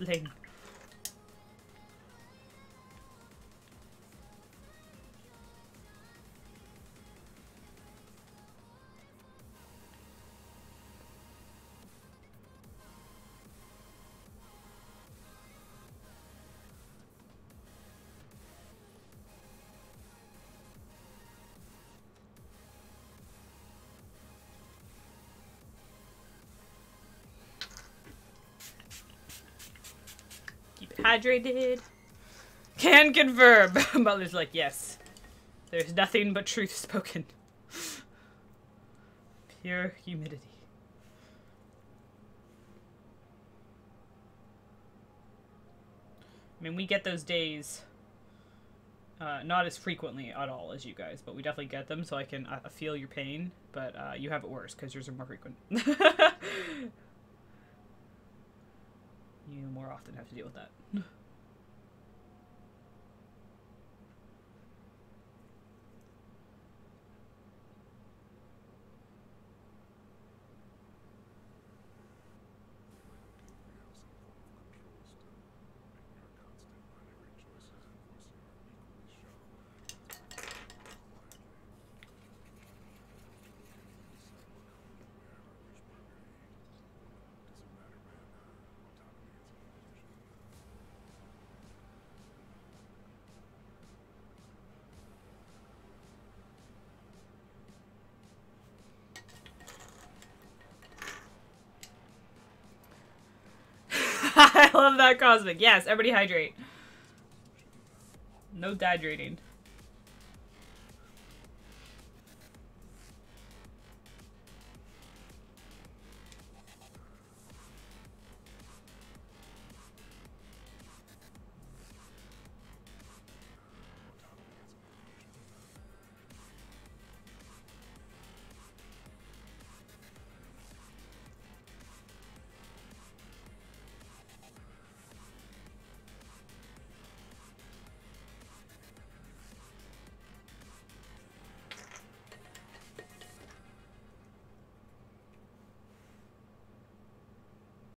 explain. Hydrated. Can confirm. Butler's like, yes. There's nothing but truth spoken. Pure humidity. I mean, we get those days uh, not as frequently at all as you guys, but we definitely get them, so I can uh, feel your pain. But uh, you have it worse because yours are more frequent. you more often have to deal with that. I love that cosmic. Yes, everybody hydrate. No dehydrating.